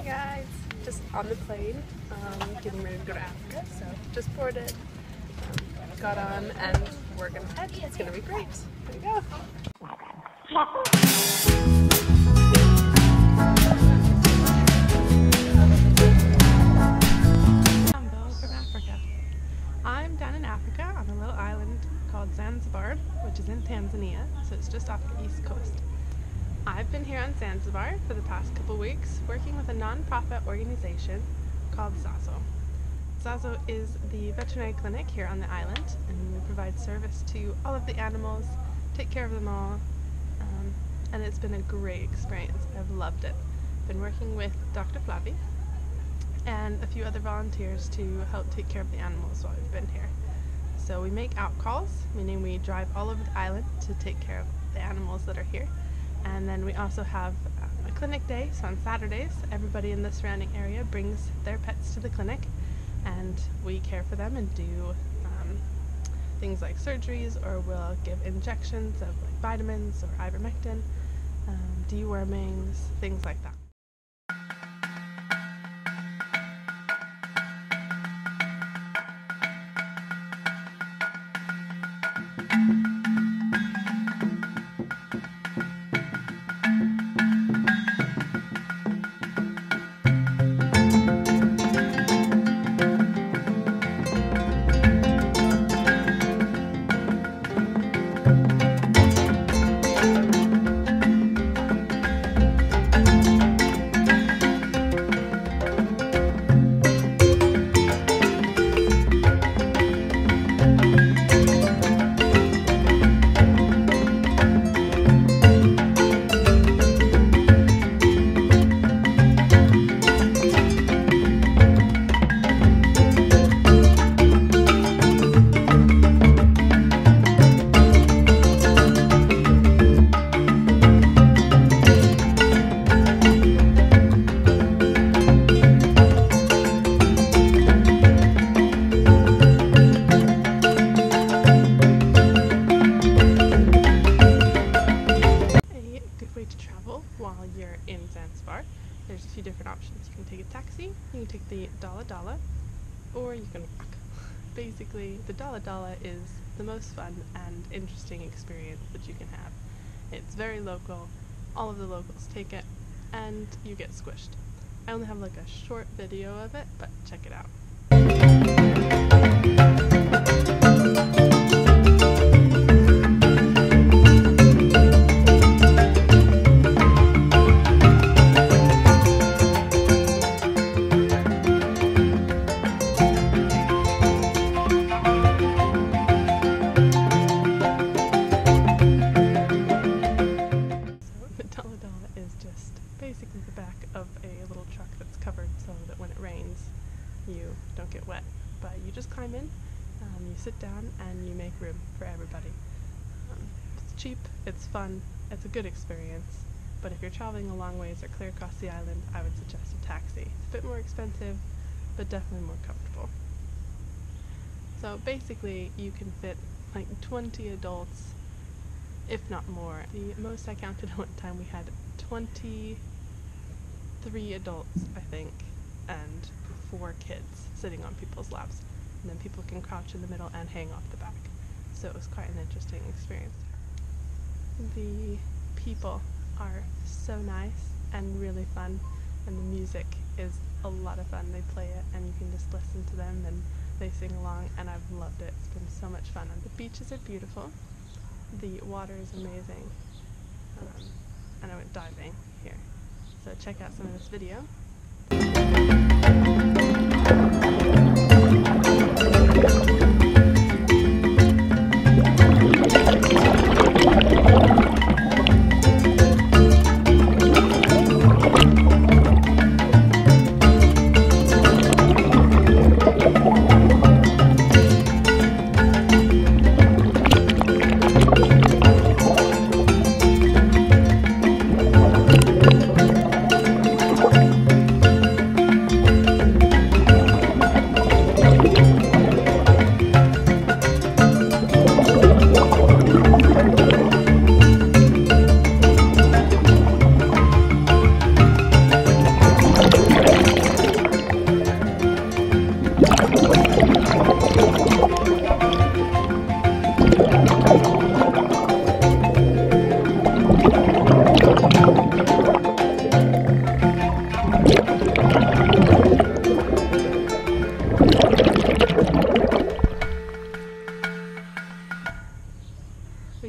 Hey guys, just on the plane, um, getting ready to go to Africa, so just boarded, um, got on, and we're gonna head. It's gonna be great. There we go. Hello from Africa. I'm down in Africa on a little island called Zanzibar, which is in Tanzania, so it's just off the east coast. I've been here on Zanzibar for the past couple weeks working with a non-profit organization called ZAASO. ZAASO is the veterinary clinic here on the island and we provide service to all of the animals, take care of them all, um, and it's been a great experience. I've loved it. Been working with Dr. Flavi and a few other volunteers to help take care of the animals while we've been here. So we make out calls, meaning we drive all over the island to take care of the animals that are here and then we also have um, a clinic day, so on Saturdays, everybody in the surrounding area brings their pets to the clinic and we care for them and do um, things like surgeries or we'll give injections of like vitamins or ivermectin, um, dewormings, things like that. Few different options. You can take a taxi, you can take the Dala Dala, or you can walk. Basically, the Dala Dala is the most fun and interesting experience that you can have. It's very local, all of the locals take it, and you get squished. I only have like a short video of it, but check it out. Just basically the back of a little truck that's covered so that when it rains you don't get wet. But you just climb in, um, you sit down, and you make room for everybody. Um, it's cheap, it's fun, it's a good experience. But if you're traveling a long ways or clear across the island, I would suggest a taxi. It's a bit more expensive, but definitely more comfortable. So basically, you can fit like 20 adults if not more. The most I counted at one time, we had 23 adults, I think, and four kids sitting on people's laps. And then people can crouch in the middle and hang off the back. So it was quite an interesting experience. The people are so nice and really fun, and the music is a lot of fun. They play it, and you can just listen to them, and they sing along, and I've loved it. It's been so much fun. And the beaches are beautiful the water is amazing. Um, and I went diving here. So check out some of this video.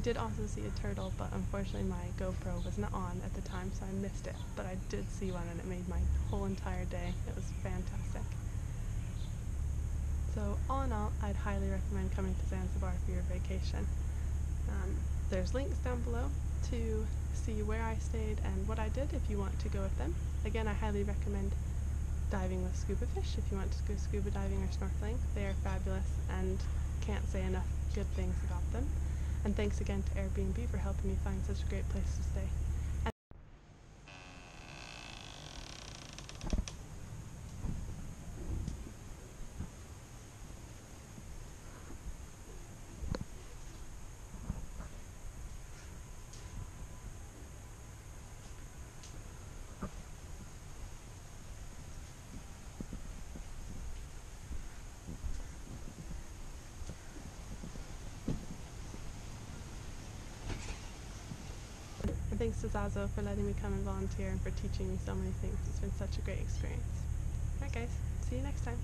I did also see a turtle, but unfortunately my GoPro wasn't on at the time, so I missed it. But I did see one, and it made my whole entire day. It was fantastic. So all in all, I'd highly recommend coming to Zanzibar for your vacation. Um, there's links down below to see where I stayed and what I did if you want to go with them. Again, I highly recommend diving with scuba fish if you want to go scuba diving or snorkeling. They are fabulous and can't say enough good things about them. And thanks again to Airbnb for helping me find such a great place to stay. Thanks to ZAASO for letting me come and volunteer and for teaching me so many things. It's been such a great experience. Alright guys, see you next time.